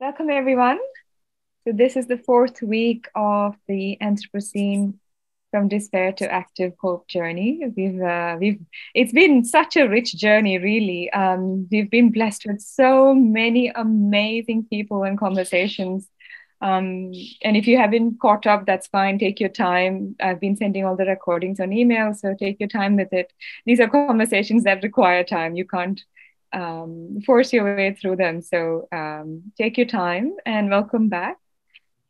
Welcome, everyone. So, this is the fourth week of the Anthropocene from despair to active hope journey. We've, uh, we've, it's been such a rich journey, really. Um, we've been blessed with so many amazing people and conversations. Um, and if you haven't caught up, that's fine. Take your time. I've been sending all the recordings on email, so take your time with it. These are conversations that require time. You can't um, force your way through them. So um, take your time and welcome back.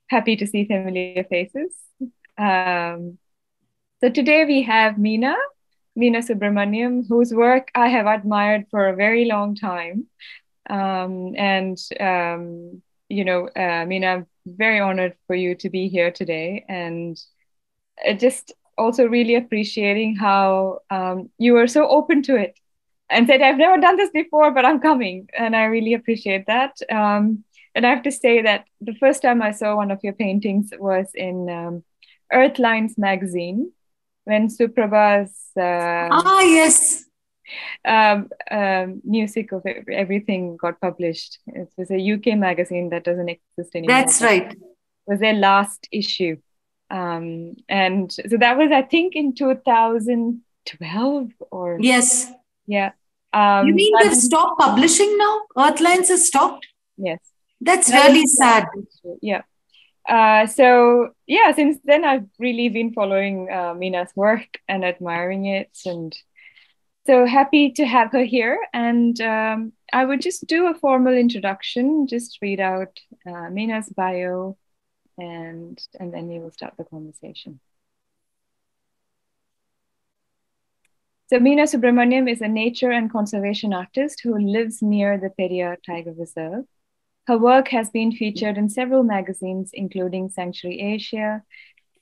Happy to see familiar faces. Um, so today we have Meena, Meena Subramaniam, whose work I have admired for a very long time. Um, and, um, you know, uh, Meena, I'm very honored for you to be here today. And just also really appreciating how um, you were so open to it and said, I've never done this before, but I'm coming. And I really appreciate that. Um, and I have to say that the first time I saw one of your paintings was in um, Earthlines magazine when Suprabha's. Uh, ah, yes. Um, um, music of everything got published. It was a UK magazine that doesn't exist anymore. That's right. It was their last issue. Um, and so that was, I think, in 2012 or. Yes. Yeah. Um, you mean they've stopped publishing now? Earthlines has stopped? Yes. That's that really sad. Yeah. Uh, so yeah, since then I've really been following uh, Meena's work and admiring it, and so happy to have her here. And um, I would just do a formal introduction, just read out uh, Meena's bio, and and then we will start the conversation. So Meena Subramaniam is a nature and conservation artist who lives near the Periyar Tiger Reserve. Her work has been featured in several magazines, including Sanctuary Asia,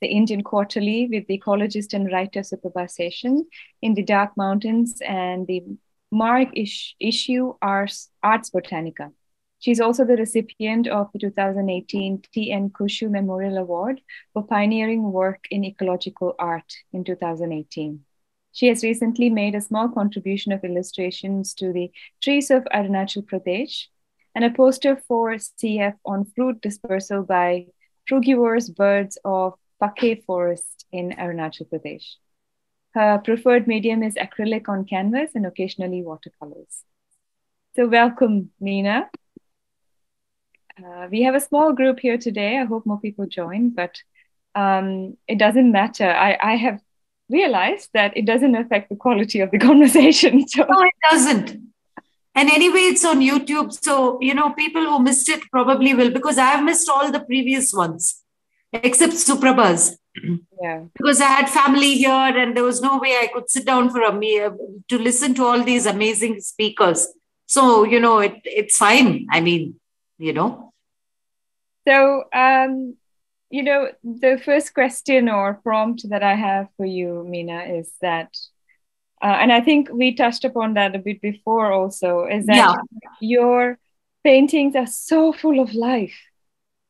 the Indian Quarterly with the ecologist and writer Suprabha Seshan in the Dark Mountains, and the Marg ish- issue Arts, Ars Botanica. She's also the recipient of the 2018 T.N. Khoshoo Memorial Award for pioneering work in ecological art in 2018. She has recently made a small contribution of illustrations to the Trees of Arunachal Pradesh and a poster for CF on fruit dispersal by frugivorous birds of Pakke Forest in Arunachal Pradesh. Her preferred medium is acrylic on canvas and occasionally watercolors. So, welcome, Nina. Uh, we have a small group here today. I hope more people join, but um, it doesn't matter. I, I have realized that it doesn't affect the quality of the conversation. So. No, it doesn't. And anyway, it's on YouTube. So, you know, people who missed it probably will, because I've missed all the previous ones, except Suprabha's. Yeah. Because I had family here and there was no way I could sit down for a meal to listen to all these amazing speakers. So, you know, it, it's fine. I mean, you know. So, um, you know, the first question or prompt that I have for you, Meena, is that, uh, and I think we touched upon that a bit before also, is that yeah. your paintings are so full of life.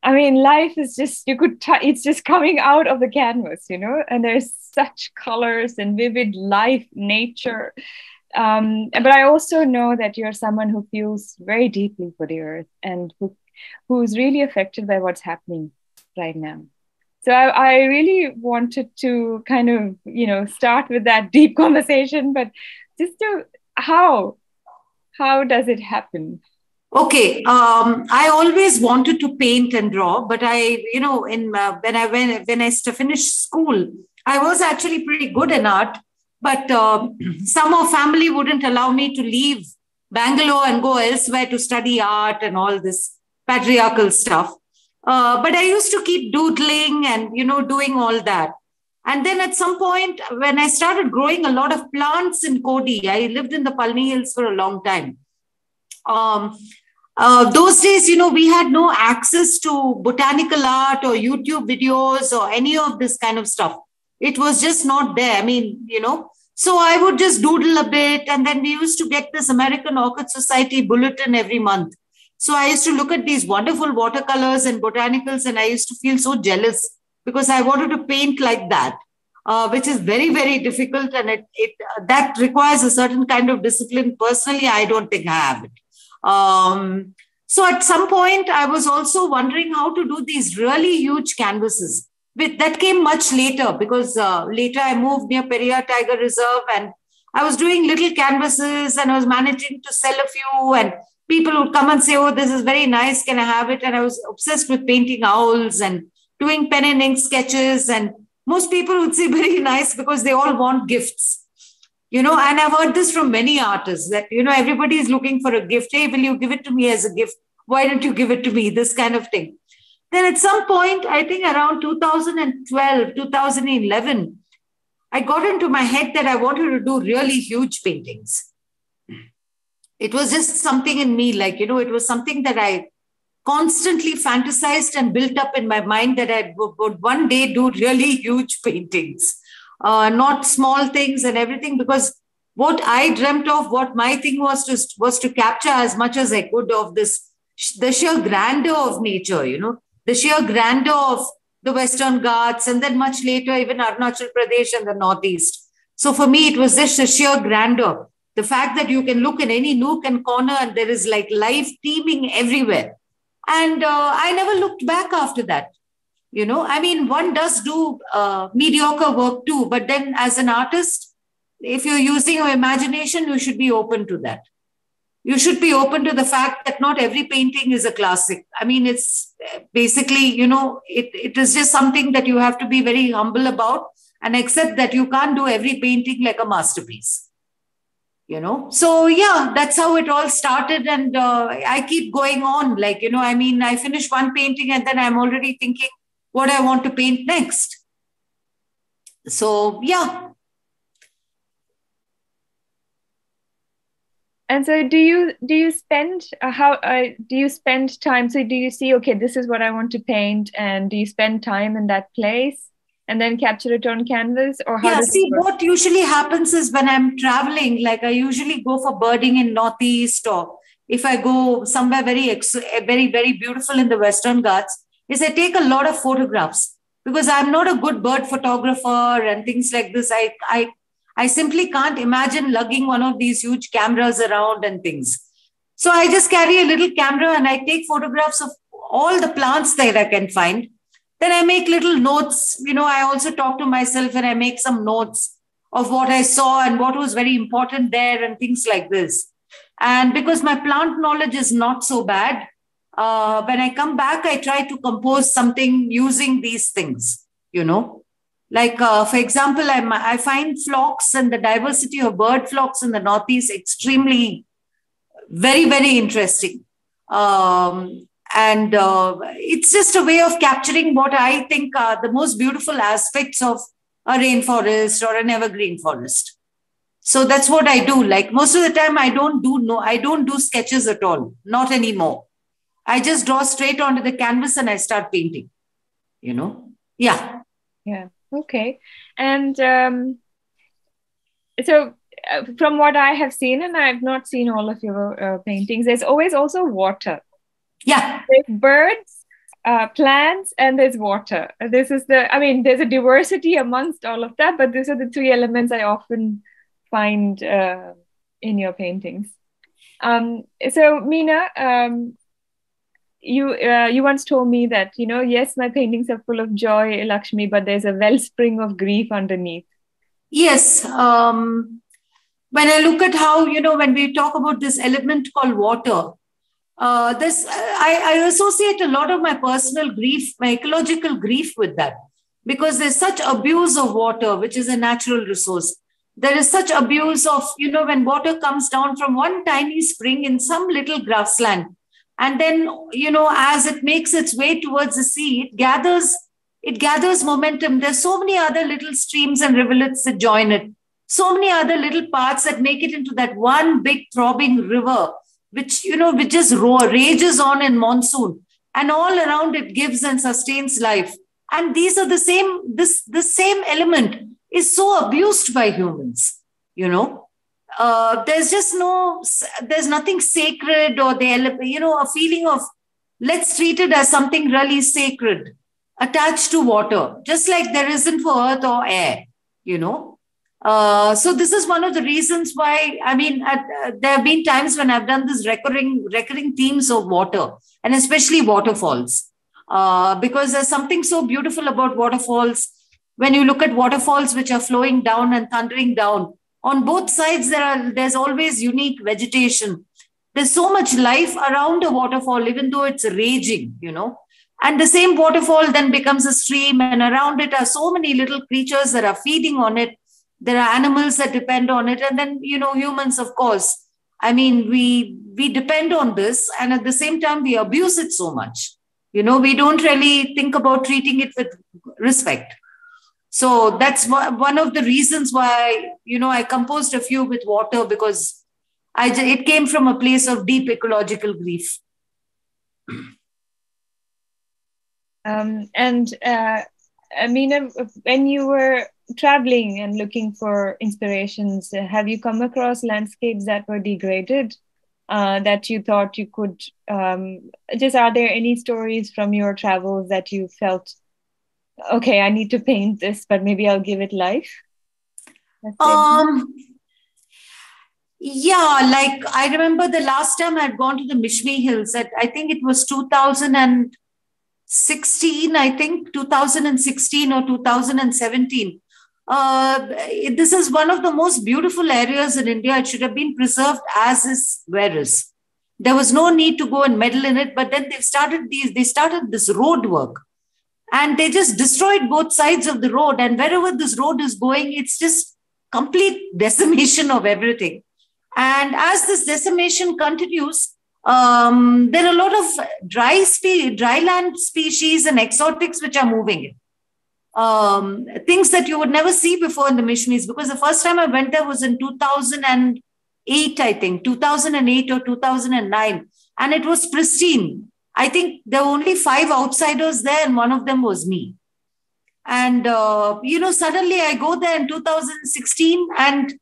I mean, life is just, you could, t- it's just coming out of the canvas, you know, and there's such colors and vivid life, nature. Um, but I also know that you're someone who feels very deeply for the earth and who, who's really affected by what's happening right now. So I, I really wanted to kind of, you know, start with that deep conversation, but just to how, how does it happen? Okay, um, I always wanted to paint and draw, but I, you know, in uh, when I when when I finished school, I was actually pretty good in art, but uh, somehow family wouldn't allow me to leave Bangalore and go elsewhere to study art and all this patriarchal stuff. Uh, but I used to keep doodling and, you know, doing all that. And then at some point, when I started growing a lot of plants in Kodai, I lived in the Palni Hills for a long time. Um, uh, those days, you know, we had no access to botanical art or YouTube videos or any of this kind of stuff. It was just not there. I mean, you know, so I would just doodle a bit. And then we used to get this American Orchid Society bulletin every month. So I used to look at these wonderful watercolors and botanicals, and I used to feel so jealous because I wanted to paint like that, uh, which is very, very difficult. And it, it uh, that requires a certain kind of discipline. Personally, I don't think I have it. Um, So at some point, I was also wondering how to do these really huge canvases. But that came much later because uh, later I moved near Periyar Tiger Reserve and I was doing little canvases and I was managing to sell a few and people would come and say, oh, this is very nice. Can I have it? And I was obsessed with painting owls and doing pen and ink sketches. And most people would say very nice because they all want gifts. You know, and I've heard this from many artists that, you know, everybody is looking for a gift. Hey, will you give it to me as a gift? Why don't you give it to me? This kind of thing. Then at some point, I think around 2012, 2011, I got into my head that I wanted to do really huge paintings. It was just something in me, like, you know, it was something that I constantly fantasized and built up in my mind that I would one day do really huge paintings, uh, not small things and everything, because what I dreamt of, what my thing was to was to capture as much as I could of this, the sheer grandeur of nature, you know, the sheer grandeur of the Western Ghats, and then much later, even Arunachal Pradesh and the Northeast. So for me, it was just a sheer grandeur. The fact that you can look in any nook and corner and there is like life teeming everywhere. And uh, I never looked back after that. You know, I mean, one does do uh, mediocre work too, but then as an artist, if you're using your imagination, you should be open to that you should be open to the fact that not every painting is a classic. I mean, it's basically, you know, it, it is just something that you have to be very humble about and accept that you can't do every painting like a masterpiece. You know, so yeah, that's how it all started. And uh, I keep going on. Like, you know, I mean, I finish one painting and then I'm already thinking what I want to paint next. So, yeah, and so do you do you spend uh, how uh, do you spend time so do you see okay this is what i want to paint and do you spend time in that place and then capture it on canvas or how yeah see what usually happens is when i'm traveling like i usually go for birding in northeast or if i go somewhere very very very beautiful in the western ghats is i take a lot of photographs because i'm not a good bird photographer and things like this i i I simply can't imagine lugging one of these huge cameras around and things. So I just carry a little camera and I take photographs of all the plants that I can find. Then I make little notes. You know, I also talk to myself and I make some notes of what I saw and what was very important there and things like this. And because my plant knowledge is not so bad, uh, when I come back, I try to compose something using these things, you know. Like, uh, for example, I, I find flocks and the diversity of bird flocks in the Northeast extremely, very, very interesting. Um, and uh, it's just a way of capturing what I think are the most beautiful aspects of a rainforest or an evergreen forest. So that's what I do. Like most of the time, I don't do no, I don't do sketches at all. Not anymore. I just draw straight onto the canvas and I start painting. You know, yeah. Yeah. Okay. And um, so, uh, from what I have seen, and I've not seen all of your uh, paintings, there's always also water. Yeah. There's birds, uh, plants, and there's water. This is the, I mean, there's a diversity amongst all of that, but these are the three elements I often find uh, in your paintings. Um, so, Meena, um, you uh, you once told me that you know yes my paintings are full of joy lakshmi but there's a wellspring of grief underneath yes um, when i look at how you know when we talk about this element called water uh, this I, I associate a lot of my personal grief my ecological grief with that because there's such abuse of water which is a natural resource. There is such abuse of you know when water comes down from one tiny spring in some little grassland and then you know as it makes its way towards the sea it gathers it gathers momentum. There's so many other little streams and rivulets that join it. So many other little parts that make it into that one big throbbing river which you know which just rages on in monsoon. And all around it gives and sustains life. And these are the same this the same element is so abused by humans you know. Uh, there's just no there's nothing sacred or the you know a feeling of let's treat it as something really sacred attached to water just like there isn't for earth or air you know Uh, so this is one of the reasons why I mean uh, there have been times when I've done this recurring recurring themes of water and especially waterfalls uh, because there's something so beautiful about waterfalls. When you look at waterfalls which are flowing down and thundering down, on both sides there are there's always unique vegetation. There's so much life around a waterfall, even though it's raging, you know. And the same waterfall then becomes a stream, and around it are so many little creatures that are feeding on it there are animals that depend on it and then you know humans of course. I mean we we depend on this and at the same time we abuse it so much. You know we don't really think about treating it with respect. So that's one of the reasons why you know i composed a few with water because i it came from a place of deep ecological grief. Um, and uh, I mean, when you were traveling and looking for inspirations, have you come across landscapes that were degraded uh, that you thought you could? Um, just are there any stories from your travels that you felt, okay, I need to paint this, but maybe I'll give it life? Um, yeah, like I remember the last time I'd gone to the Mishmi Hills, at, I think it was 2000 and 16, I think 2016 or 2017. Uh, this is one of the most beautiful areas in India. It should have been preserved as is Veris. There was no need to go and meddle in it, but then they started these. They started this road work, and they just destroyed both sides of the road. And wherever this road is going, it's just complete decimation of everything. And as this decimation continues, um, there are a lot of dry spe- dry land species and exotics which are moving in. Um, things that you would never see before in the Mishmis because the first time I went there was in 2008, I think, 2008 or 2009, and it was pristine. I think there were only five outsiders there, and one of them was me. And, uh, you know, suddenly I go there in 2016 and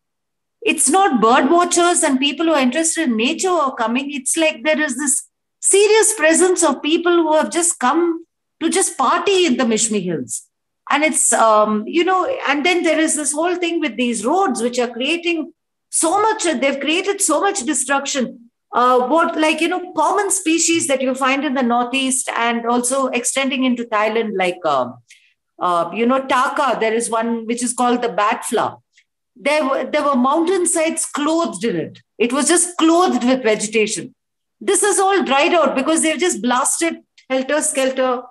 it's not bird watchers and people who are interested in nature are coming. It's like there is this serious presence of people who have just come to just party in the Mishmi Hills. And it's, um, you know, and then there is this whole thing with these roads which are creating so much, they've created so much destruction. Uh, what, like, you know, common species that you find in the Northeast and also extending into Thailand, like, uh, uh, you know, Tacca, there is one which is called the bat flower there were, there were mountainsides clothed in it. It was just clothed with vegetation. This is all dried out because they've just blasted helter skelter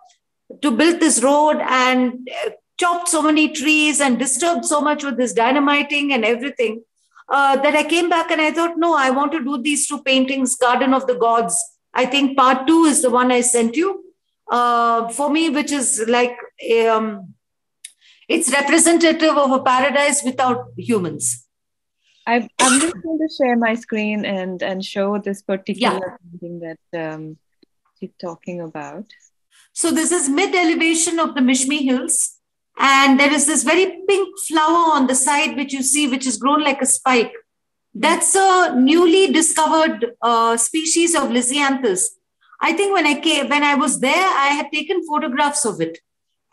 to build this road and uh, chopped so many trees and disturbed so much with this dynamiting and everything uh, that I came back and I thought, no, I want to do these two paintings, Garden of the Gods. I think part two is the one I sent you uh, for me, which is like um, it's representative of a paradise without humans. I, I'm just going to share my screen and and show this particular yeah. thing that um, she's talking about. So this is mid elevation of the Mishmi Hills, and there is this very pink flower on the side which you see, which is grown like a spike. That's a newly discovered uh, species of Lisianthus. I think when I came, when I was there, I had taken photographs of it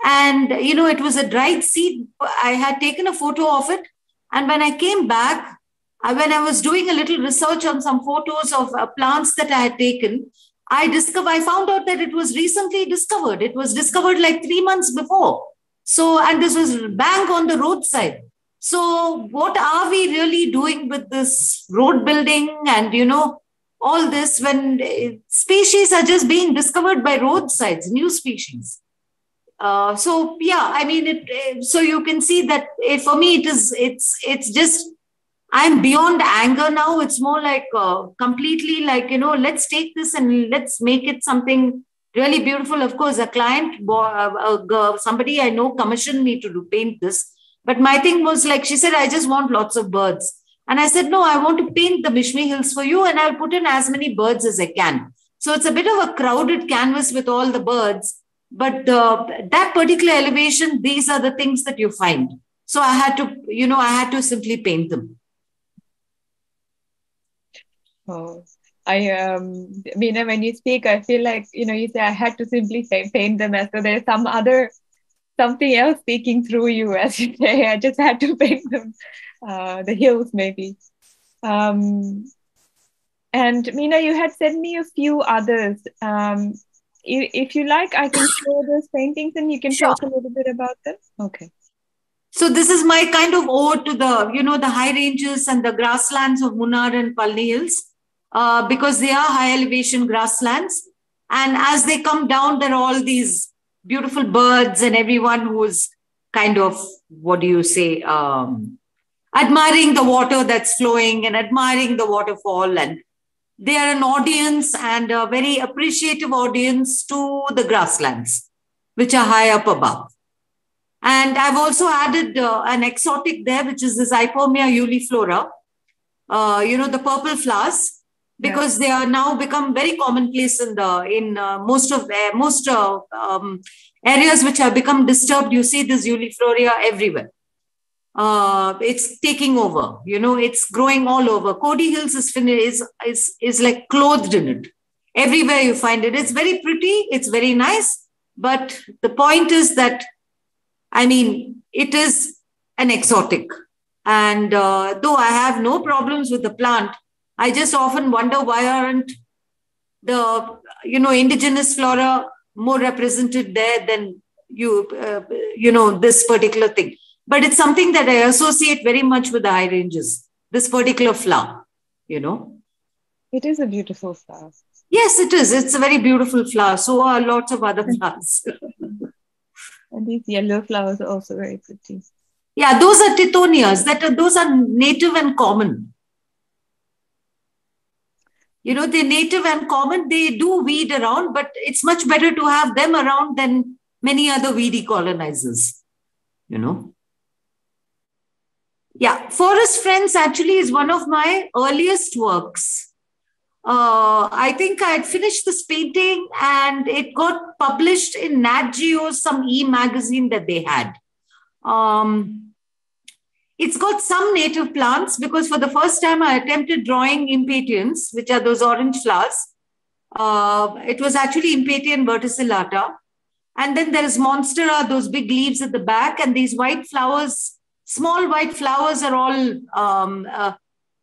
and, you know, it was a dried seed. I had taken a photo of it. And when I came back, when I was doing a little research on some photos of uh, plants that I had taken, I discovered, I found out that it was recently discovered. It was discovered like three months before. So, and this was bang on the roadside. So, what are we really doing with this road building and, you know, all this when species are just being discovered by roadsides, new species? Uh, so yeah, I mean, it, so you can see that it, for me, it is, it's, it's just, I'm beyond anger now. It's more like uh, completely like, you know, let's take this and let's make it something really beautiful. Of course, a client, uh, somebody I know commissioned me to do paint this. But my thing was like, she said, I just want lots of birds. And I said, no, I want to paint the Mishmi Hills for you and I'll put in as many birds as I can. So it's a bit of a crowded canvas with all the birds but the, that particular elevation these are the things that you find so i had to you know i had to simply paint them oh I um, Meena, when you speak, I feel like you know you say I had to simply paint them as though there's some other something else speaking through you, as you say. I just had to paint them, uh, the hills maybe. Um, and Meena, you had sent me a few others. Um, if, if you like, I can show those paintings and you can sure. talk a little bit about them. Okay. So this is my kind of ode to the, you know, the high ranges and the grasslands of Munnar and Palni Hills, uh, because they are high elevation grasslands. And as they come down, there are all these beautiful birds and everyone who's kind of, what do you say, um, admiring the water that's flowing and admiring the waterfall. And they are an audience and a very appreciative audience to the grasslands, which are high up above. And I've also added uh, an exotic there, which is this Ipomoea ueliflora, uh, you know, the purple flowers, because yeah. they are now become very commonplace in the in uh, most of uh, most uh, um, areas which have become disturbed. You see this ueliflora everywhere. Uh, it's taking over. You know, it's growing all over. Kodai Hills is is is is like clothed in it. Everywhere you find it, it's very pretty. It's very nice. But the point is that I mean, it is an exotic. And uh, though I have no problems with the plant, I just often wonder why aren't the you know indigenous flora more represented there than you uh, you know this particular thing. But it's something that I associate very much with the high ranges. This particular flower, you know. It is a beautiful flower. Yes, it is. It's a very beautiful flower. So are lots of other flowers. And these yellow flowers are also very pretty. Yeah, those are tithonias. That are, those are native and common. You know, they're native and common. They do weed around, but it's much better to have them around than many other weedy colonizers. You know. Yeah, Forest Friends actually is one of my earliest works uh, I think I had finished this painting and it got published in Nat Geo, some e magazine that they had. Um, it's got some native plants because for the first time I attempted drawing impatiens, which are those orange flowers. Uh, it was actually Impatiens verticillata. And then there is Monstera, those big leaves at the back, and these white flowers, small white flowers are all um, uh,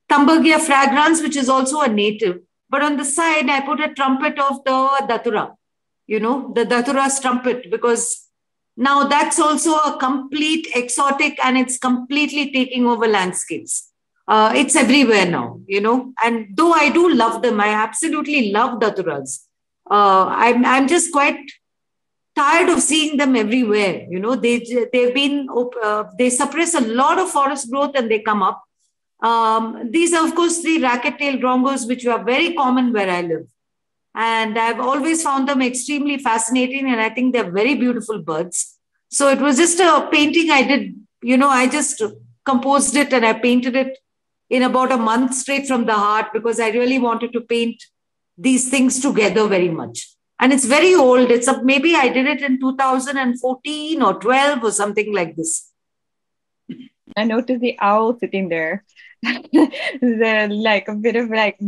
fragrans, which is also a native. But on the side, I put a trumpet of the Datura, you know, the Datura's trumpet, because now that's also a complete exotic and it's completely taking over landscapes. Uh, it's everywhere now, you know. And though I do love them, I absolutely love Daturas. Uh, I'm, I'm just quite tired of seeing them everywhere. You know, they, they've been, uh, they suppress a lot of forest growth and they come up. Um, these are, of course, the racket-tailed drongos, which are very common where I live. And I've always found them extremely fascinating, and I think they're very beautiful birds. So it was just a painting I did, you know, I just composed it and I painted it in about a month straight from the heart because I really wanted to paint these things together very much. And it's very old. It's a, maybe I did it in 2014 or 12 or something like this. I noticed the owl sitting there. the like a bit of like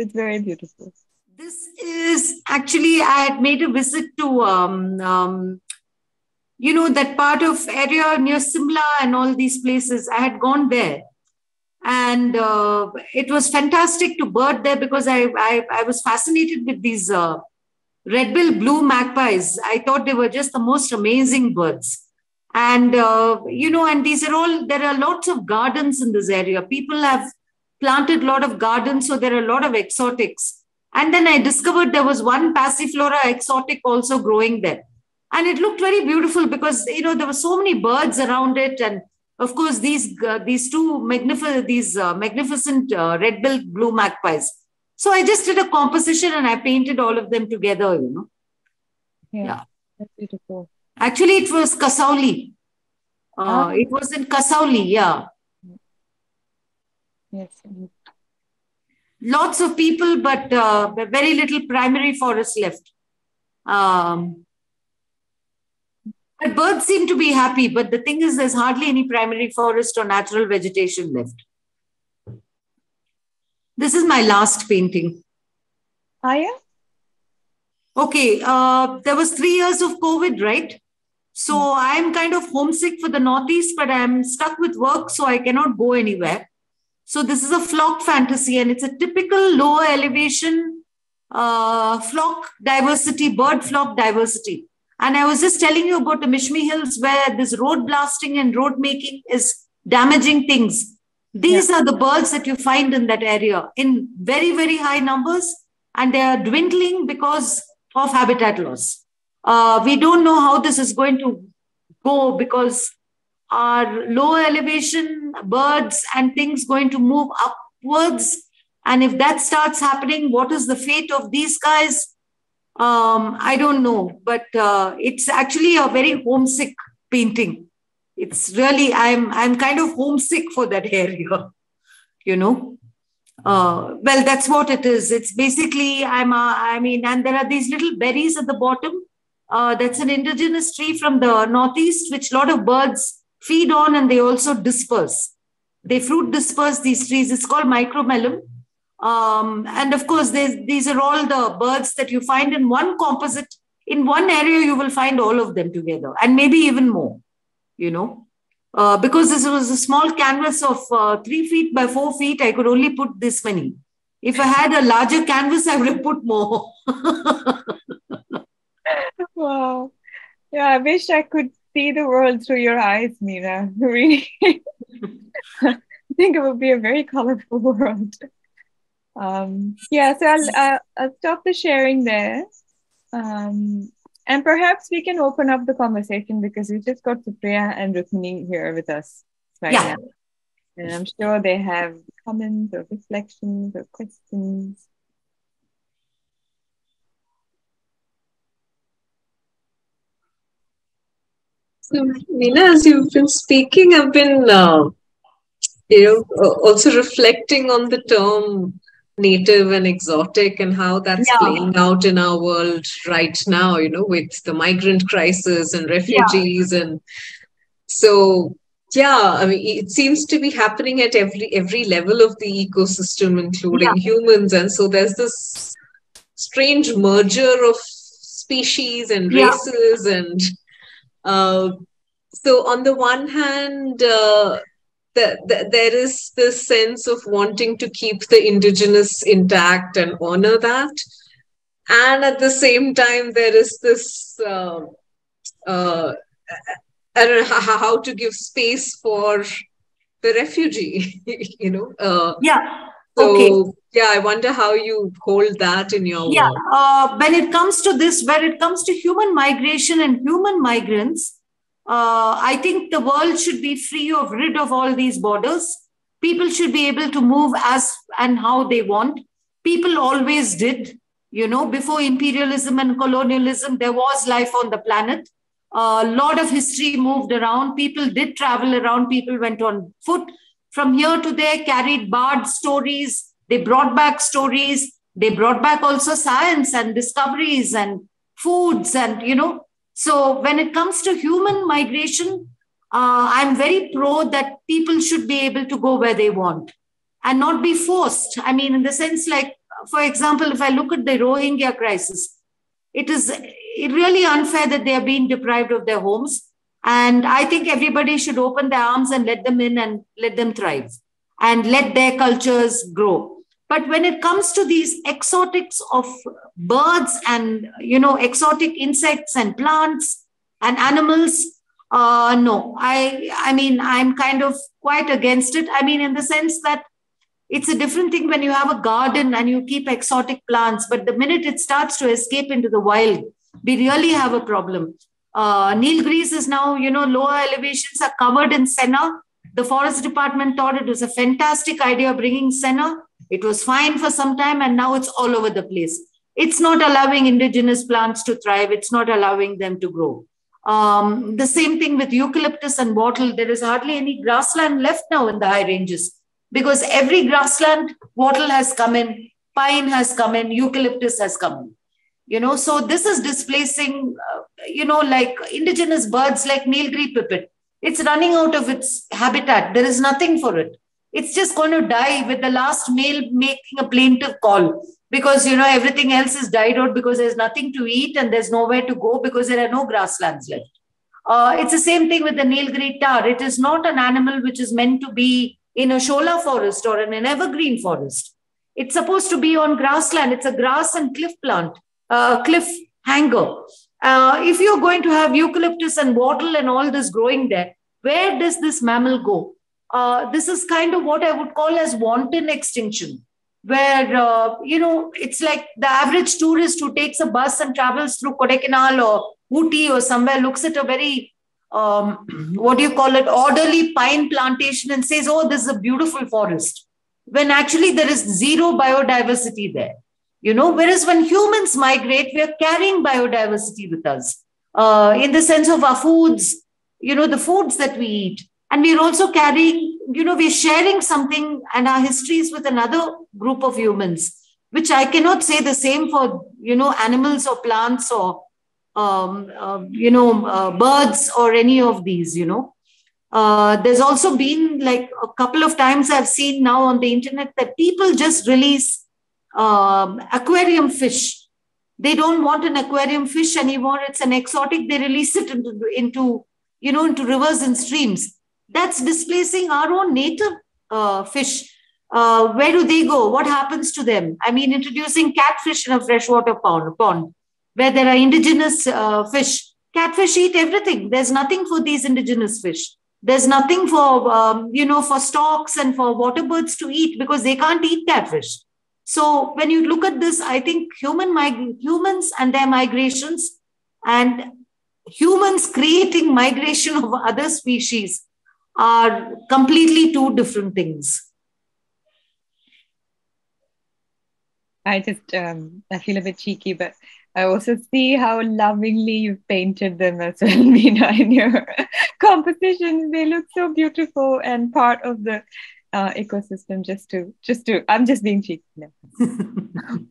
it's very beautiful. This is actually I had made a visit to um, um, you know that part of area near Simla and all these places. I had gone there, and uh, it was fantastic to bird there because I I, I was fascinated with these uh, red-billed blue magpies. I thought they were just the most amazing birds and uh, you know and these are all there are lots of gardens in this area people have planted a lot of gardens so there are a lot of exotics and then i discovered there was one passiflora exotic also growing there and it looked very beautiful because you know there were so many birds around it and of course these uh, these two magnificent these uh, magnificent uh, red-billed blue magpies so i just did a composition and i painted all of them together you know yeah, yeah. that's beautiful Actually, it was Kasauli. Uh, oh. It was in Kasauli, yeah. Yes. Lots of people, but uh, very little primary forest left. Um, but birds seem to be happy, but the thing is, there's hardly any primary forest or natural vegetation left. This is my last painting. Yeah? Okay, uh, there was three years of COVID, right? So. I'm kind of homesick for the Northeast, but I'm stuck with work, so I cannot go anywhere. So this is a flock fantasy, and it's a typical lower elevation uh, flock diversity, bird flock diversity. And I was just telling you about the Mishmi Hills, where this road blasting and road making is damaging things. These yeah. are the birds that you find in that area in very, very high numbers, and they are dwindling because of habitat loss. Uh, we don't know how this is going to go because our low elevation birds and things going to move upwards. And if that starts happening, what is the fate of these guys? Um, I don't know, but uh, it's actually a very homesick painting. It's really I'm I'm kind of homesick for that area, you know uh, well that's what it is it's basically i'm a, i mean and there are these little berries at the bottom uh, that's an indigenous tree from the northeast which a lot of birds feed on and they also disperse they fruit disperse these trees it's called Micromelum um, and of course these are all the birds that you find in one composite in one area you will find all of them together and maybe even more you know uh, because this was a small canvas of uh, three feet by four feet, I could only put this many. If I had a larger canvas, I would have put more. wow. Yeah, I wish I could see the world through your eyes, Meera. Really. I think it would be a very colorful world. Um, yeah, so I'll, uh, I'll stop the sharing there. Um, and perhaps we can open up the conversation because we just got Supriya and Rukmini here with us right yeah. now. And I'm sure they have comments or reflections or questions. So, Meena, as you've been speaking, I've been, uh, you know, also reflecting on the term native and exotic and how that's yeah. playing out in our world right now you know with the migrant crisis and refugees yeah. and so yeah i mean it seems to be happening at every every level of the ecosystem including yeah. humans and so there's this strange merger of species and races and uh, so on the one hand uh, that, there is this sense of wanting to keep the indigenous intact and honor that. And at the same time there is this uh, uh, i don't know how, how, to give space for the refugee you know uh, yeah so okay. yeah i wonder how you hold that in your yeah uh, when it comes to this when it comes to human migration and human migrants uh, I think the world should be free of rid of all these borders. People should be able to move as and how they want. People always did. You know, before imperialism and colonialism, there was life on the planet. A lot of history moved around. People did travel around. People went on foot from here to there, carried bard stories. They brought back stories. They brought back also science and discoveries and foods and, you know, so when it comes to human migration, uh, I'm very pro that people should be able to go where they want and not be forced. I mean, in the sense like, for example, if I look at the Rohingya crisis, it is really unfair that they are being deprived of their homes. And I think everybody should open their arms and let them in and let them thrive and let their cultures grow. But when it comes to these exotics of birds and you know exotic insects and plants and animals, uh, no, I I mean I'm kind of quite against it. I mean in the sense that it's a different thing when you have a garden and you keep exotic plants, but the minute it starts to escape into the wild, we really have a problem. Uh, Nilgiris is now, you know, lower elevations are covered in senna. The forest department thought it was a fantastic idea bringing senna it was fine for some time and now it's all over the place. It's not allowing indigenous plants to thrive, it's not allowing them to grow. Um, the same thing with eucalyptus and wattle. There is hardly any grassland left now in the high ranges because every grassland, wattle has come in, pine has come in, eucalyptus has come in. You know, so this is displacing, uh, you know, like indigenous birds like Nilgiri pipit. It's running out of its habitat. There is nothing for it. it's just going to die with the last male making a plaintive call because you know everything else is died out because there's nothing to eat and there's nowhere to go because there are no grasslands left. Uh, it's the same thing with the Nilgiri tahr. It is not an animal which is meant to be in a shola forest or in an evergreen forest. It's supposed to be on grassland. It's a grass and cliff plant, uh, cliff hanger. Uh, if you're going to have eucalyptus and wattle and all this growing there, where does this mammal go? Uh, this is kind of what I would call as wanton extinction, where, uh, you know, it's like the average tourist who takes a bus and travels through Kodaikanal or Ooty or somewhere looks at a very, um, what do you call it, orderly pine plantation and says, oh, this is a beautiful forest, when actually there is zero biodiversity there. You know, whereas when humans migrate, we are carrying biodiversity with us uh, in the sense of our foods, you know, the foods that we eat. And we're also carrying, you know, we're sharing something and our histories with another group of humans, which I cannot say the same for, you know, animals or plants or, um, uh, you know, uh, birds or any of these, you know. Uh, there's also been like a couple of times I've seen now on the internet that people just release um, aquarium fish. They don't want an aquarium fish anymore. It's an exotic. They release it into, into you know, into rivers and streams. That's displacing our own native uh, fish. Uh, where do they go? What happens to them? I mean, introducing catfish in a freshwater pond, pond where there are indigenous uh, fish. Catfish eat everything. There's nothing for these indigenous fish. There's nothing for, um, you know, for storks and for water birds to eat because they can't eat catfish. So when you look at this, I think human mig- humans and their migrations and humans creating migration of other species are completely two different things. I just um, I feel a bit cheeky, but I also see how lovingly you've painted them as well, Meena, in your compositions. They look so beautiful and part of the uh, ecosystem. Just to, just to, I'm just being cheeky. No.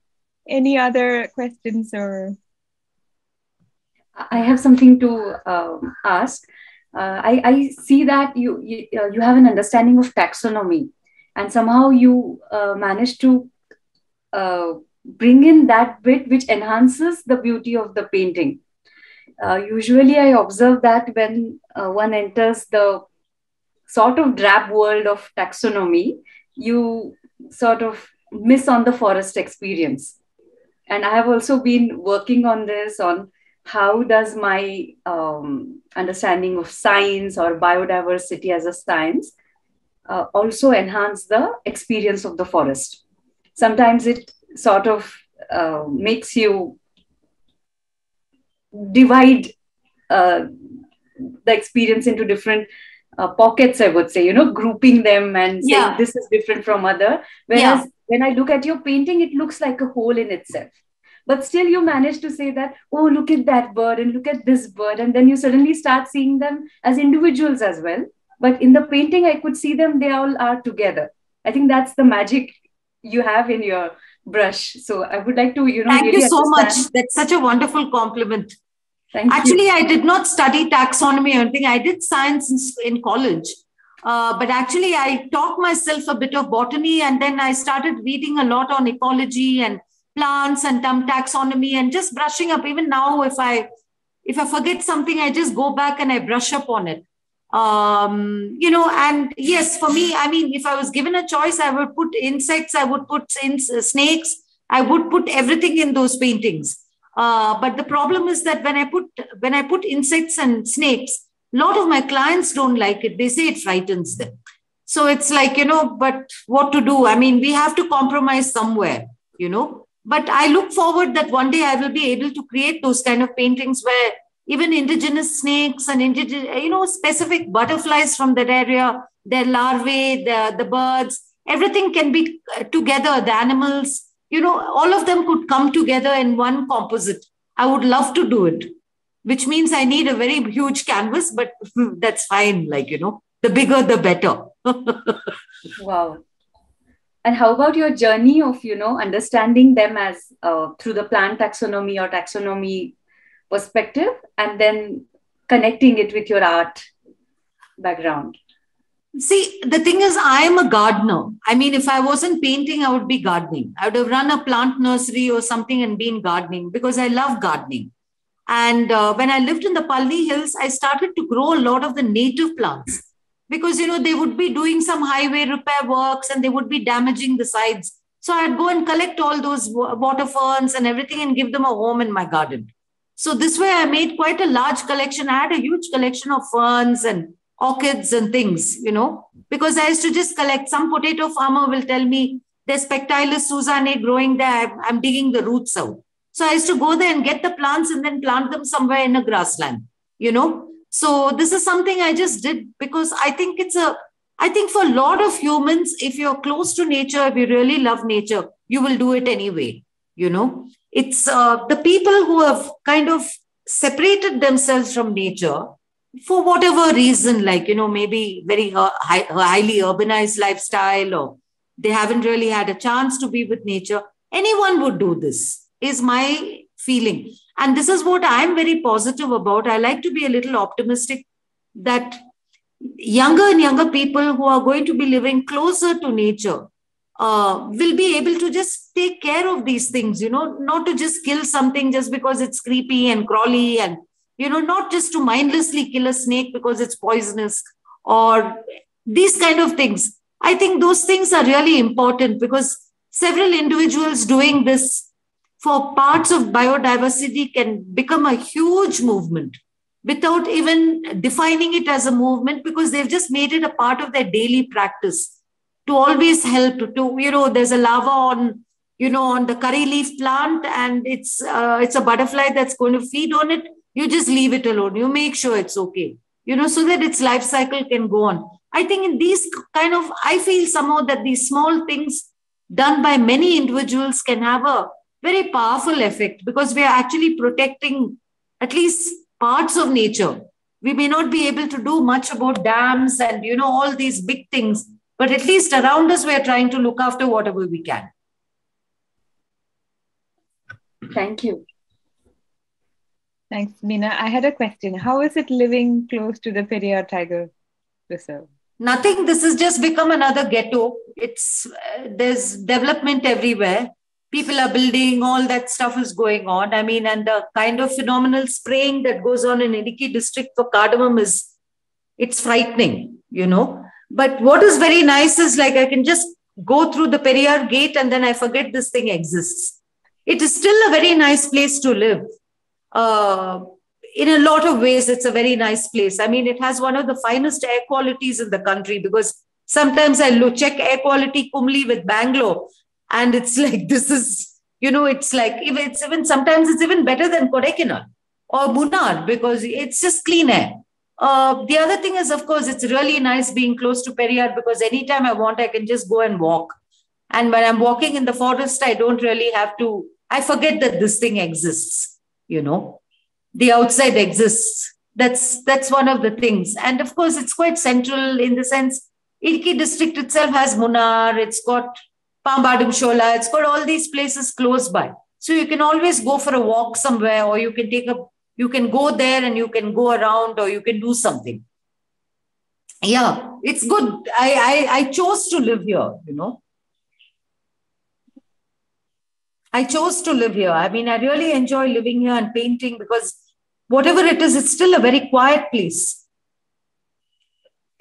Any other questions or? I have something to um, ask. Uh, I, I, see that you you, uh, you, have an understanding of taxonomy, and somehow you uh, manage to uh, bring in that bit which enhances the beauty of the painting. Uh, usually, I observe that when uh, one enters the sort of drab world of taxonomy, you sort of miss on the forest experience. And I have also been working on this on how does my um, understanding of science or biodiversity as a science uh, also enhance the experience of the forest. Sometimes it sort of uh, makes you divide uh, the experience into different uh, pockets i would say you know grouping them and saying yeah. this is different from other whereas yeah. when i look at your painting it looks like a whole in itself but still you manage to say that oh look at that bird and look at this bird and then you suddenly start seeing them as individuals as well but in the painting i could see them they all are together i think that's the magic you have in your brush. So I would like to, you know, thank really you so understand. much. That's such a wonderful compliment. Thank Actually, you. I did not study taxonomy or anything. I did science in, in college. Uh, but actually, I taught myself a bit of botany and then I started reading a lot on ecology and plants and taxonomy and just brushing up. Even now, if I if I forget something, I just go back and I brush up on it um, you know, and yes, for me, I mean, if I was given a choice, I would put insects, I would put snakes, I would put everything in those paintings. Uh, but the problem is that when I put when I put insects and snakes, a lot of my clients don't like it. They say it frightens them. So it's like you know, but what to do? I mean, we have to compromise somewhere, you know. But I look forward that one day I will be able to create those kind of paintings where even indigenous snakes and indigenous, you know, specific butterflies from that area, their larvae, the, the birds, everything can be uh, together, the animals, you know, all of them could come together in one composite. I would love to do it, which means I need a very huge canvas, but that's fine. Like, you know, the bigger, the better. wow. And how about your journey of, you know, understanding them as uh, through the plant taxonomy or taxonomy perspective and then connecting it with your art background See, the thing is, I am a gardener. I mean, if I wasn't painting, I would be gardening. I would have run a plant nursery or something and been gardening because I love gardening. And uh, when I lived in the Palni Hills, I started to grow a lot of the native plants because, you know, they would be doing some highway repair works and they would be damaging the sides. So I'd go and collect all those water ferns and everything and give them a home in my garden. So this way I made quite a large collection. I had a huge collection of ferns and orchids and things, you know, because I used to just collect. Some potato farmer will tell me there's Pecteilis susannae growing there. I'm digging the roots out. So I used to go there and get the plants and then plant them somewhere in a grassland, you know. So this is something I just did because I think it's a, I think for a lot of humans, if you're close to nature, if you really love nature, you will do it anyway, you know. It's uh, the people who have kind of separated themselves from nature for whatever reason, like, you know, maybe very high, highly urbanized lifestyle or they haven't really had a chance to be with nature, anyone would do this, is my feeling. And this is what I'm very positive about. I like to be a little optimistic that younger and younger people who are going to be living closer to nature uh, will be able to just take care of these things, you know, not to just kill something just because it's creepy and crawly and you know, not just to mindlessly kill a snake because it's poisonous or these kind of things. I think those things are really important because several individuals doing this for parts of biodiversity can become a huge movement without even defining it as a movement because they've just made it a part of their daily practice to always help to you know there's a larva on you know on the curry leaf plant and it's uh, it's a butterfly that's going to feed on it you just leave it alone. You make sure it's okay, you know, so that its life cycle can go on. I think in these kind of, I feel somehow that these small things done by many individuals can have a very powerful effect because we are actually protecting at least parts of nature. We may not be able to do much about dams and, you know, all these big things, but at least around us, we are trying to look after whatever we can. Thank you. Thanks, Meena. I had a question. How is it living close to the Periyar Tiger Reserve? Nothing. This has just become another ghetto. It's uh, there's development everywhere. People are building. All that stuff is going on. I mean, and the kind of phenomenal spraying that goes on in Idukki district for cardamom is it's frightening, you know. But what is very nice is like I can just go through the Periyar gate and then I forget this thing exists. It is still a very nice place to live uh, in a lot of ways, it's a very nice place. I mean, it has one of the finest air qualities in the country because sometimes I look, check air quality Kumily with Bangalore, and it's like this is, you know, it's like it's even sometimes it's even better than Kodaikanal or Munnar because it's just clean air. Uh, the other thing is, of course, it's really nice being close to Periyar because anytime I want, I can just go and walk. And when I'm walking in the forest, I don't really have to, I forget that this thing exists you know the outside exists that's that's one of the things and of course it's quite central in the sense Idukki district itself has Munnar, it's got Pambadum Shola, it's got all these places close by. So you can always go for a walk somewhere, or you can take a, you can go there and you can go around, or you can do something. Yeah, it's good. I I, I chose to live here, you know. I chose to live here. I mean, I really enjoy living here and painting because whatever it is, it's still a very quiet place.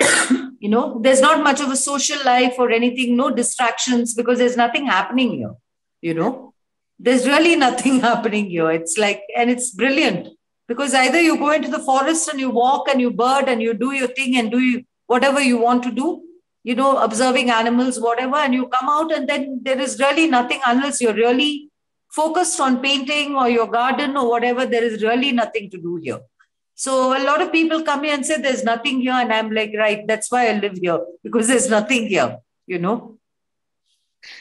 you know, there's not much of a social life or anything, no distractions because there's nothing happening here. You know, there's really nothing happening here. It's like, and it's brilliant because either you go into the forest and you walk and you bird and you do your thing and do whatever you want to do, you know, observing animals, whatever, and you come out and then there is really nothing unless you're really focused on painting or your garden or whatever, there is really nothing to do here. So a lot of people come here and say there's nothing here. And I'm like, right, that's why I live here, because there's nothing here, you know.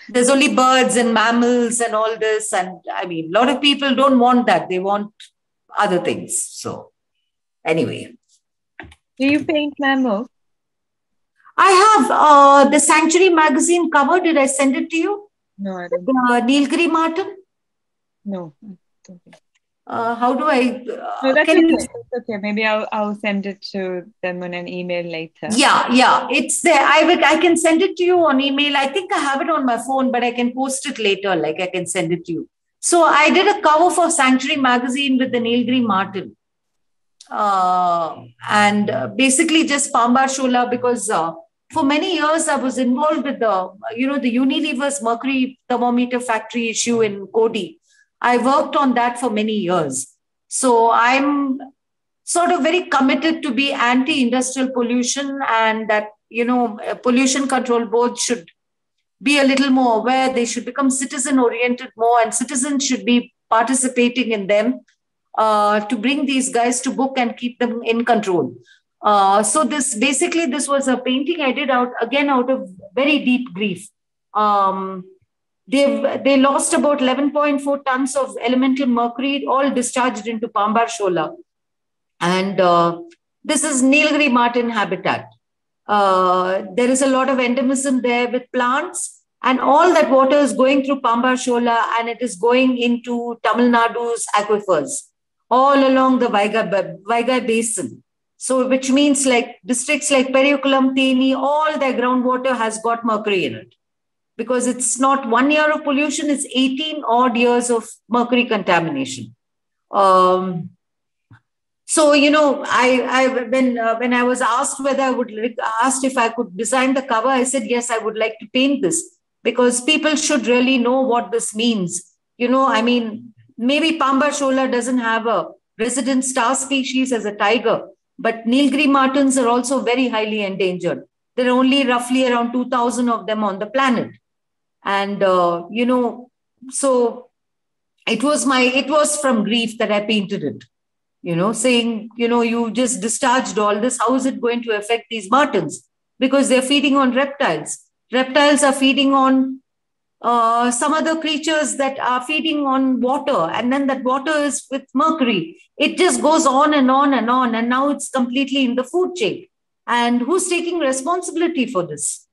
There's only birds and mammals and all this. And I mean, a lot of people don't want that. They want other things. So anyway. Do you paint mammals? I have uh, the Sanctuary magazine cover. Did I send it to you? No, I don't. Uh, Nilgiri Marten? No. uh, how do I? Uh, no, that's okay. You... that's okay. Maybe I'll I'll send it to them on an email later. Yeah, yeah, it's there. I will. I can send it to you on email. I think I have it on my phone, but I can post it later. Like I can send it to you. So I did a cover for Sanctuary magazine with the Nilgiri Marten, uh, and uh, basically just Pamba Shola because. For many years, I was involved with the, you know, the Unilever's mercury thermometer factory issue in Kodai I worked on that for many years. So I'm sort of very committed to be anti-industrial pollution and that, you know, pollution control board should be a little more aware. They should become citizen oriented more and citizens should be participating in them uh, to bring these guys to book and keep them in control. Uh, so this basically this was a painting I did out again out of very deep grief. Um, They've, they lost about 11.4 tons of elemental mercury, all discharged into Pambar Shola. And uh, this is Nilgiri Marten habitat. Uh, there is a lot of endemism there with plants, and all that water is going through Pambar Shola and it is going into Tamil Nadu's aquifers all along the Vaigai, Vaigai basin. So, which means like districts like Periyakulam, Theni, all their groundwater has got mercury in it because it's not one year of pollution, it's 18 odd years of mercury contamination. Um, so you know, I, I when uh, when I was asked whether I would asked if I could design the cover, I said yes, I would like to paint this because people should really know what this means. You know, I mean, maybe Pambar Shola doesn't have a resident star species as a tiger, but Nilgiri martens are also very highly endangered. There are only roughly around 2,000 of them on the planet. And uh, you know so it was my it was from grief that i painted it you know saying you know you just discharged all this. How is it going to affect these martens because they're feeding on reptiles. Reptiles are feeding on uh, some other creatures that are feeding on water and then that water is with mercury it just goes on and on and on and now it's completely in the food chain and who's taking responsibility for this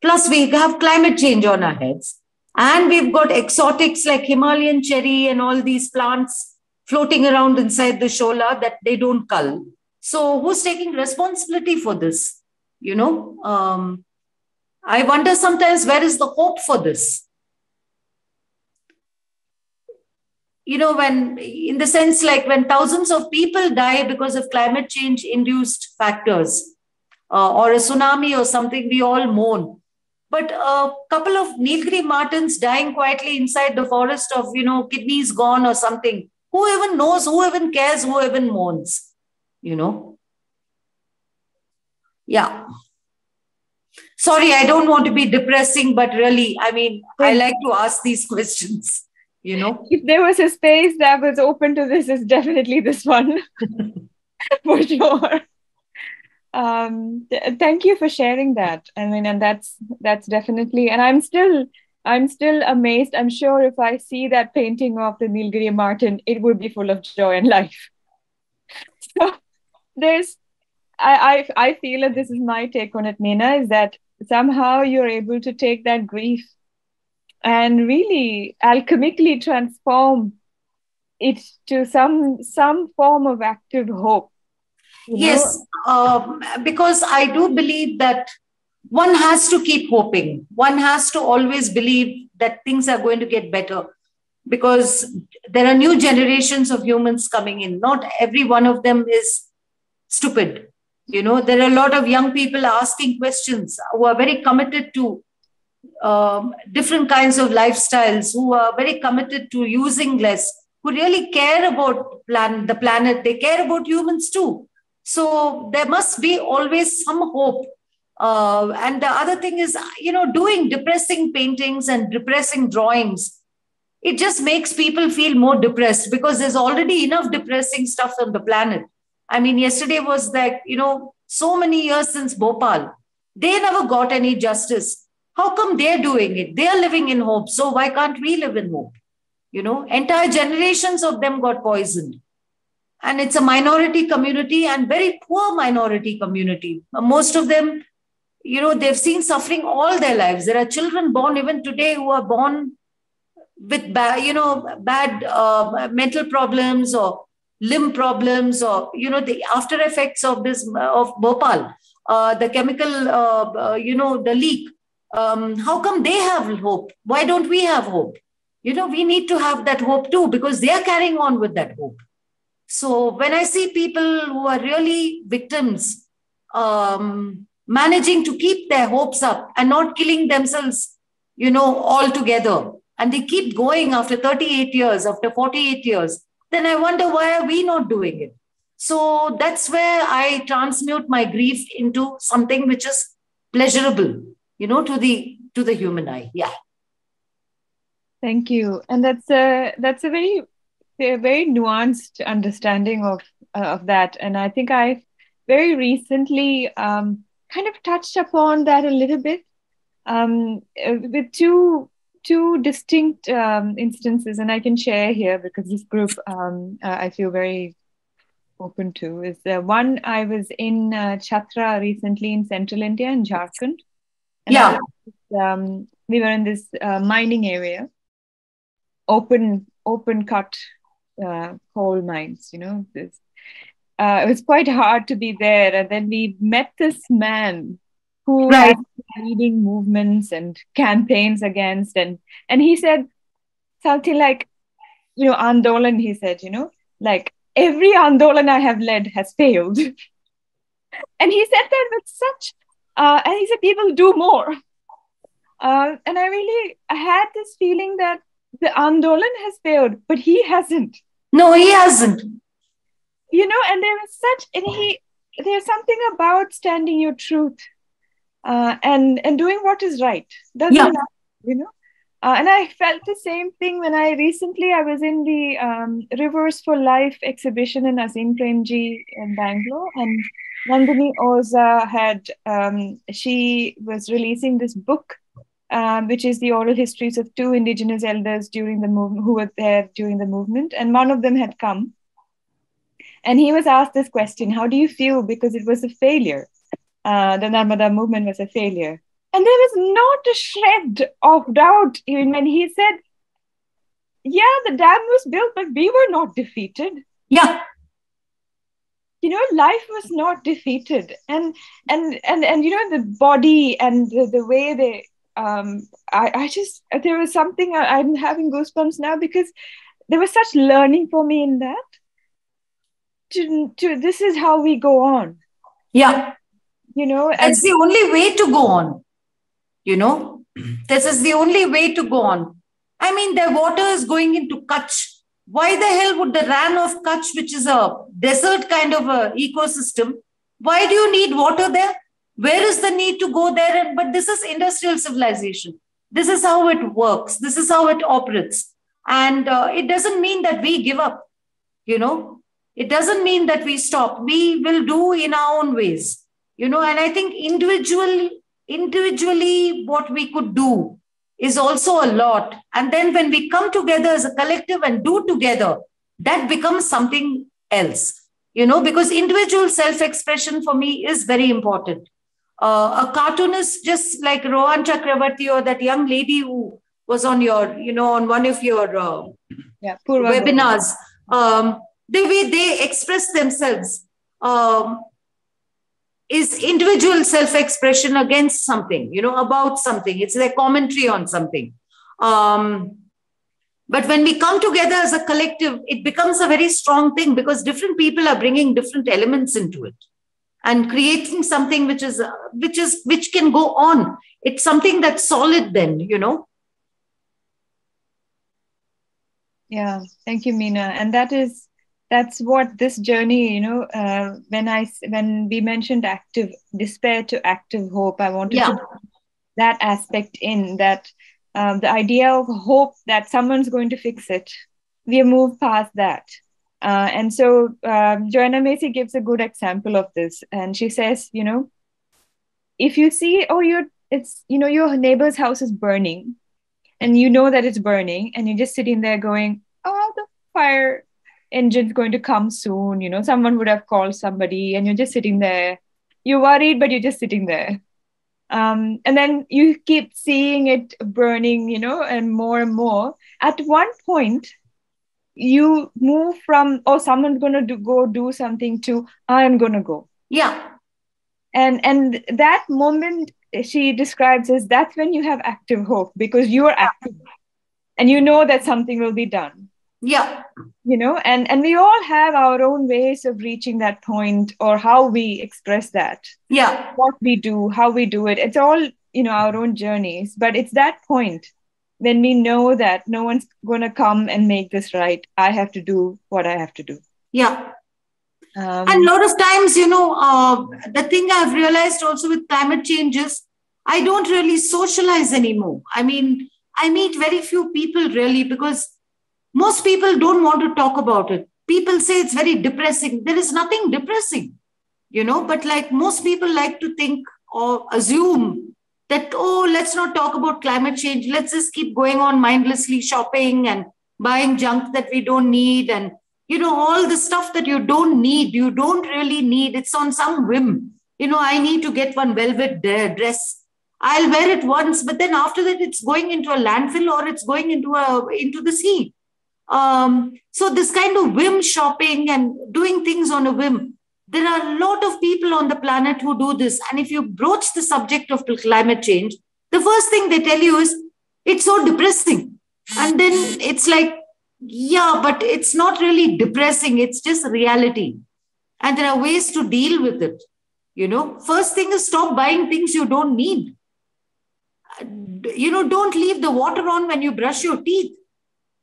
Plus, we have climate change on our heads. And we've got exotics like Himalayan cherry and all these plants floating around inside the shola that they don't cull. So, who's taking responsibility for this? You know, um, I wonder sometimes where is the hope for this? You know, when in the sense like when thousands of people die because of climate change induced factors uh, or a tsunami or something, we all mourn but a couple of Nilgiri martens dying quietly inside the forest of, you know, kidneys gone or something. Who even knows? Who even cares? Who even mourns? You know? Yeah. Sorry, I don't want to be depressing, but really, I mean, I like to ask these questions, you know? If there was a space that was open to this, it's definitely this one. For sure um, th- thank you for sharing that i mean and that's that's definitely and i'm still i'm still amazed i'm sure if i see that painting of the nilgiri marten it would be full of joy and life so there's I, I i feel that this is my take on it meena is that somehow you're able to take that grief and really alchemically transform it to some some form of active hope Yes, um, because I do believe that one has to keep hoping. One has to always believe that things are going to get better because there are new generations of humans coming in. Not every one of them is stupid. You know, there are a lot of young people asking questions who are very committed to um, different kinds of lifestyles, who are very committed to using less, who really care about plan, the planet. They care about humans too so there must be always some hope. Uh, and the other thing is, you know, doing depressing paintings and depressing drawings, it just makes people feel more depressed because there's already enough depressing stuff on the planet. I mean, yesterday was like, you know, so many years since Bhopal, they never got any justice. How come they're doing it? They are living in hope. So why can't we live in hope? You know, entire generations of them got poisoned and it's a minority community and very poor minority community most of them you know they've seen suffering all their lives there are children born even today who are born with bad, you know, bad uh, mental problems or limb problems or you know the after effects of this of Bhopal, uh, the chemical, uh, uh, you know, the leak. Um, how come they have hope? Why don't we have hope? You know, we need to have that hope too because they are carrying on with that hope. So when I see people who are really victims um, managing to keep their hopes up and not killing themselves, you know, altogether, and they keep going after 38 years, after 48 years, then I wonder why are we not doing it? So that's where I transmute my grief into something which is pleasurable, you know, to the to the human eye. Yeah. Thank you, and that's a that's a very a very nuanced understanding of uh, of that, and I think I very recently um, kind of touched upon that a little bit um, uh, with two two distinct um, instances, and I can share here because this group um, uh, I feel very open to. Is uh, one I was in uh, Chatra recently in central India in Jharkhand. yeah. Was, um, we were in this uh, mining area, open open cut uh, coal mines. You know, this. Uh, it was quite hard to be there, and then we met this man who Right. leading movements and campaigns against and and he said something like you know andolan he said you know like every andolan i have led has failed and he said that with such uh, and he said people do more uh, and i really had this feeling that the andolan has failed but he hasn't No, he hasn't. you know and there was such and he there's something about standing your truth uh, and and doing what is right doesn't Yeah. matter, you know uh, and i felt the same thing when i recently i was in the um, rivers for life exhibition in azim premji in bangalore and nandini oza had um, she was releasing this book um, which is the oral histories of two indigenous elders during the movement who were there during the movement and one of them had come and he was asked this question How do you feel? Because it was a failure. Uh, the Narmada movement was a failure. And there was not a shred of doubt even when he said, Yeah, the dam was built, but we were not defeated. Yeah. You know, life was not defeated. And and and and you know, the body and the, the way they um I, I just there was something I, I'm having goosebumps now because there was such learning for me in that. To, to this is how we go on Yeah. You know and That's the only way to go on. You know, this is the only way to go on. I mean, the water is going into Kutch. Why the hell would the Rann of Kutch, which is a desert kind of a ecosystem, why do you need water there? Where is the need to go there? And but this is industrial civilization. This is how it works. This is how it operates. And uh, it doesn't mean that we give up. You know, it doesn't mean that we stop. We will do in our own ways you know and i think individual individually what we could do is also a lot. And then when we come together as a collective and do together that becomes something else. You know because individual self expression for me is very important. Uh, a cartoonist just like rohan chakravarty or that young lady who was on your you know on one of your uh, yeah webinars um, the way they express themselves. Um, is individual self-expression against something you know about something. It's their commentary on something. Um, but when we come together as a collective it becomes a very strong thing because different people are bringing different elements into it and creating something which is uh, which is which can go on. It's something that's solid then you know? Yeah. Thank you mina and that is that's what this journey you know uh, when i when we mentioned active despair to active hope i wanted Yeah. to that aspect in that um, the idea of hope that someone's going to fix it. We moved past that. Uh, and so um, joanna macy gives a good example of this. And she says you know if you see oh you're it's you know your neighbor's house is burning and you know that it's burning and you're just sitting there going oh the fire engine's going to come soon you know someone would have called somebody and you're just sitting there. You're worried but you're just sitting there. Um, and then you keep seeing it burning you know and more and more. At one point you move from oh someone's going to do, go do something to i'm going to go. Yeah. And and that moment she describes as that's when you have active hope because you are active. And you know that something will be done. Yeah you know and and we all have our own ways of reaching that point or how we express that. Yeah. What we do how we do it. It's all you know our own journeys. But it's that point when we know that no one's going to come and make this right. I have to do what i have to do. Yeah. Um, and a lot of times you know uh, the thing i've realized also with climate change is i don't really socialize anymore. I mean i meet very few people really because most people don't want to talk about it people say it's very depressing there is nothing depressing you know but like most people like to think or assume that, oh, let's not talk about climate change. Let's just keep going on mindlessly shopping and buying junk that we don't need and, you know, all the stuff that you don't need, you don't really need. It's on some whim. You know, I need to get one velvet dress. I'll wear it once, but then after that, it's going into a landfill or it's going into a into the sea. Um, so this kind of whim shopping and doing things on a whim there are a lot of people on the planet who do this. And if you broach the subject of climate change, the first thing they tell you is, it's so depressing. And then it's like, yeah, but it's not really depressing. It's just reality. And there are ways to deal with it. You know, first thing is stop buying things you don't need. You know, don't leave the water on when you brush your teeth.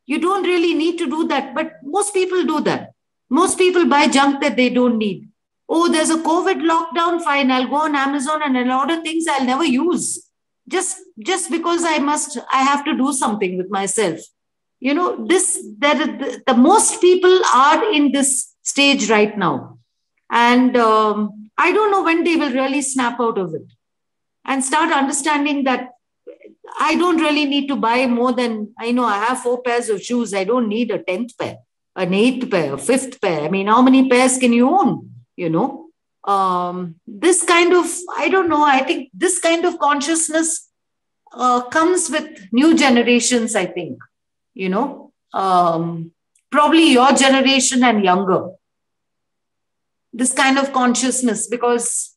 You don't really need to do that. But most people do that. Most people buy junk that they don't need oh, there's a COVID lockdown, fine, I'll go on Amazon and lot of things I'll never use. Just, just because I must, I have to do something with myself. You know, this, that the, the most people are in this stage right now. And um, I don't know when they will really snap out of it and start understanding that I don't really need to buy more than I know. I have four pairs of shoes. I don't need a tenth pair, an eighth pair, a fifth pair. I mean, how many pairs can you own? you know um, this kind of i don't know i think this kind of consciousness uh, comes with new generations i think you know um, probably your generation and younger this kind of consciousness because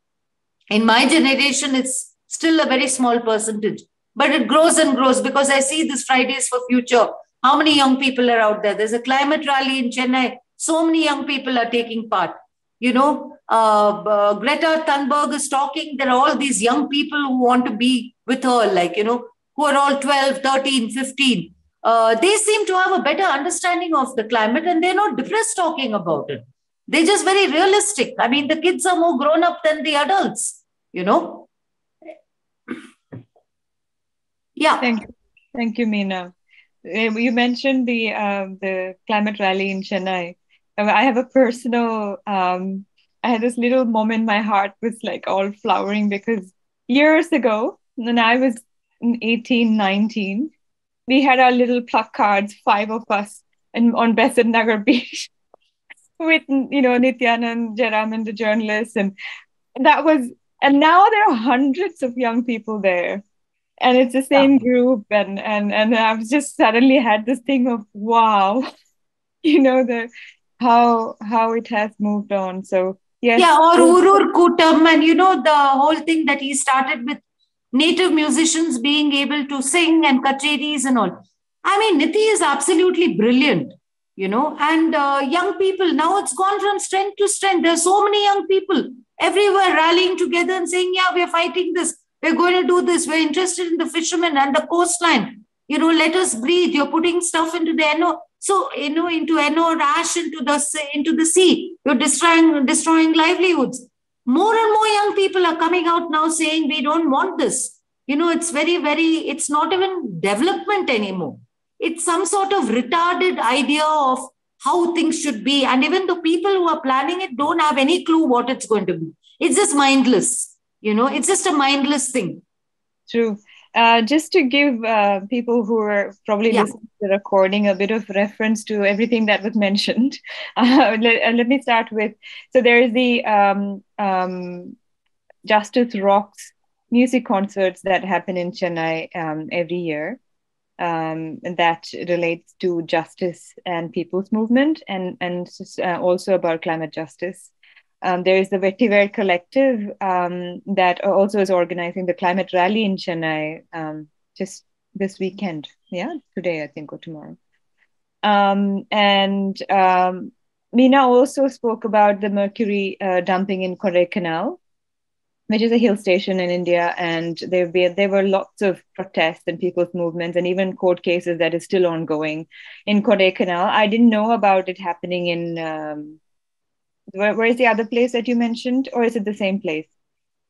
in my generation it's still a very small percentage but it grows and grows because i see this fridays for future how many young people are out there there's a climate rally in chennai so many young people are taking part you know, uh, uh, Greta Thunberg is talking. There are all these young people who want to be with her, like, you know, who are all 12, 13, 15. Uh, they seem to have a better understanding of the climate and they're not depressed talking about it. They're just very realistic. I mean, the kids are more grown up than the adults, you know. Yeah. Thank you, Thank you Meena. Uh, you mentioned the uh, the climate rally in Chennai. I have a personal, um, I had this little moment, my heart was like all flowering because years ago, when I was 18, 19, we had our little placards, five of us, and on Besant Nagar Beach with, you know, Nityanand, and the journalists. And that was, and now there are hundreds of young people there. And it's the same yeah. group. And, and, and I've just suddenly had this thing of, wow, you know, the how how it has moved on. So yes. Yeah, or Urur Kutam, and you know the whole thing that he started with native musicians being able to sing and kacheris and all. I mean, Niti is absolutely brilliant, you know, and uh, young people, now it's gone from strength to strength. There's so many young people everywhere rallying together and saying, yeah, we're fighting this. We're going to do this. We're interested in the fishermen and the coastline. You know, let us breathe. You're putting stuff into the Ennore. So, you know, into Ennore ash into the into the sea, you're destroying destroying livelihoods. More and more young people are coming out now saying we don't want this. You know, it's very, very, it's not even development anymore. It's some sort of retarded idea of how things should be. And even the people who are planning it don't have any clue what it's going to be. It's just mindless. You know, it's just a mindless thing. True. Uh, just to give uh, people who are probably yeah. listening to the recording a bit of reference to everything that was mentioned, uh, let, uh, let, me start with so there is the um, um, Justice Rocks music concerts that happen in Chennai um, every year. um, that relates to justice and people's movement and, and uh, also about climate justice. Um, there is the Vetiver Collective um, that also is organizing the climate rally in Chennai um, just this weekend. Yeah, today, I think, or tomorrow. Um, and um, Meena also spoke about the mercury uh, dumping in Kodaikanal, which is a hill station in India, and there were there were lots of protests and people's movements, and even court cases that is still ongoing in Kodaikanal. I didn't know about it happening in um, where, where is the other place that you mentioned, or is it the same place?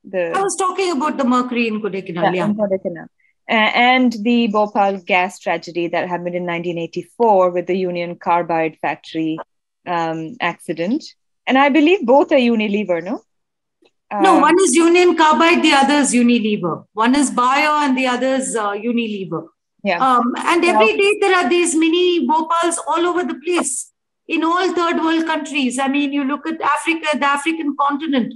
The I was talking about the mercury in Kodaikanal. Yeah, yeah. In Kodaikanal. Uh, and the Bhopal gas tragedy that happened in 1984 with the Union Carbide factory um, accident. And I believe both are Unilever, no? no, um, one is Union Carbide, the other is Unilever. One is Bio and the other is uh, Unilever. Yeah. Um, and every day there are these mini Bhopals all over the place in all third world countries. I mean, you look at Africa, the African continent,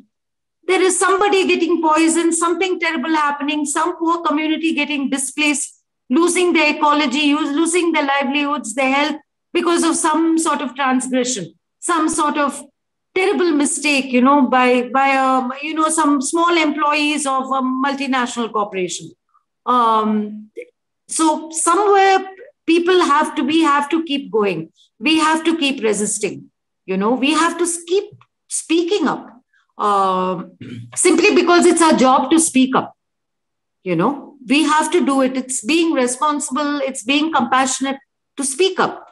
there is somebody getting poisoned, something terrible happening, some poor community getting displaced, losing their ecology, losing their livelihoods, their health because of some sort of transgression, some sort of terrible mistake, you know, by by um, you know some small employees of a multinational corporation. Um, so somewhere people have to we have to keep going. We have to keep resisting. You know, we have to keep speaking up. Uh, simply because it's our job to speak up. You know, we have to do it. It's being responsible. It's being compassionate to speak up.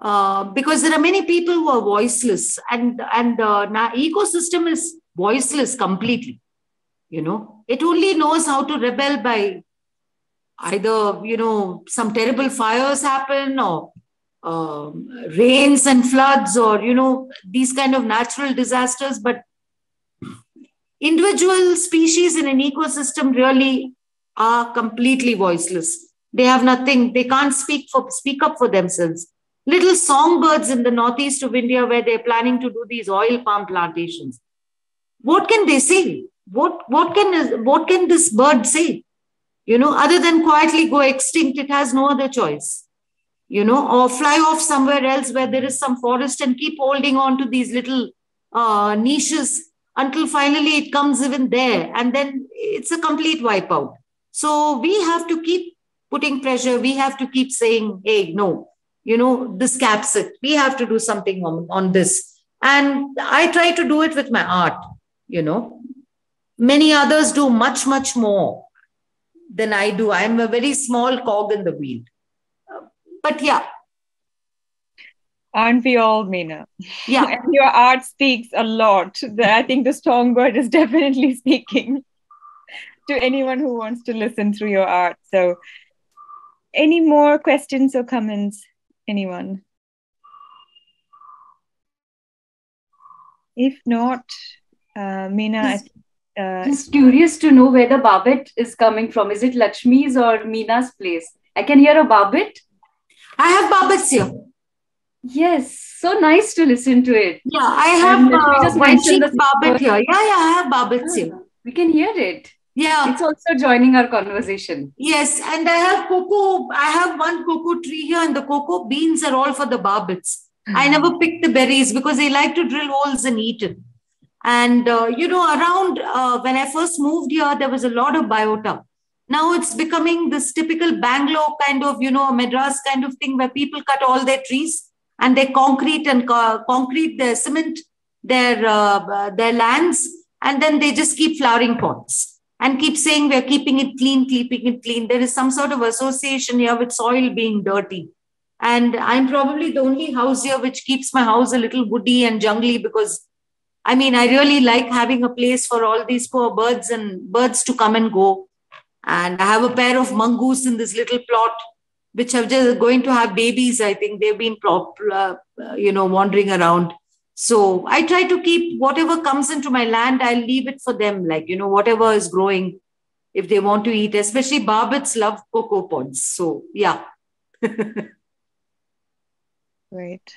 Uh, because there are many people who are voiceless and and uh, ecosystem is voiceless completely you know it only knows how to rebel by either you know some terrible fires happen or um, rains and floods or you know these kind of natural disasters but individual species in an ecosystem really are completely voiceless they have nothing they can't speak for speak up for themselves little songbirds in the northeast of India where they're planning to do these oil palm plantations. What can they say? What, what, can, what can this bird say? You know, other than quietly go extinct, it has no other choice. You know, or fly off somewhere else where there is some forest and keep holding on to these little uh, niches until finally it comes even there. And then it's a complete wipeout. So we have to keep putting pressure. We have to keep saying, hey, no, you know, this caps it. We have to do something on, on this. And I try to do it with my art, you know. Many others do much, much more than I do. I'm a very small cog in the wheel. But yeah. Aren't we all, Meena? Yeah. and your art speaks a lot. I think the strong word is definitely speaking to anyone who wants to listen through your art. So, any more questions or comments? anyone? If not, uh, Meena, just, uh, just curious to know where the barbet is coming from. Is it Lakshmi's or Meena's place? I can hear a barbet. I have barbets here. Yes, so nice to listen to it. Yeah, I have uh, just white the barbet here. Yeah, yeah, I have barbets here. Ah, we can hear it. Yeah. It's also joining our conversation. Yes. And I have cocoa. I have one cocoa tree here, and the cocoa beans are all for the barbets. Mm-hmm. I never pick the berries because they like to drill holes and eat it. And, uh, you know, around uh, when I first moved here, there was a lot of biota. Now it's becoming this typical Bangalore kind of, you know, a Madras kind of thing where people cut all their trees and they concrete and co- concrete their cement, their, uh, their lands, and then they just keep flowering pots and keep saying we're keeping it clean, keeping it clean. There is some sort of association here with soil being dirty. And I'm probably the only house here which keeps my house a little woody and jungly because I mean, I really like having a place for all these poor birds and birds to come and go. And I have a pair of mongoose in this little plot, which are just going to have babies. I think they've been, uh, you know, wandering around. So I try to keep whatever comes into my land, I'll leave it for them, like, you know, whatever is growing, if they want to eat, especially barbets love cocoa pods. So, yeah. Great.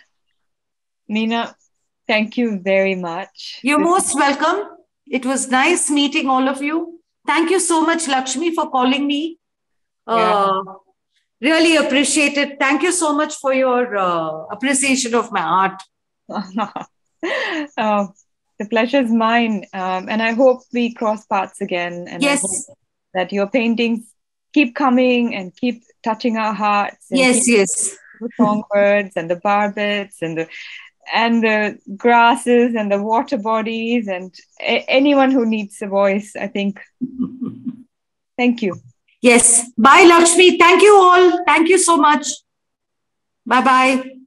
Meena, thank you very much. You're this most welcome. It was nice meeting all of you. Thank you so much, Lakshmi, for calling me. Yeah. Uh, Really appreciate it. Thank you so much for your uh, appreciation of my art. oh, the pleasure is mine. Um, and I hope we cross paths again. And yes. that your paintings keep coming and keep touching our hearts. yes, yes. The songbirds and the barbets and the and the grasses and the water bodies and a- anyone who needs a voice. I think. Thank you. Yes. Bye, Lakshmi. Thank you all. Thank you so much. Bye bye.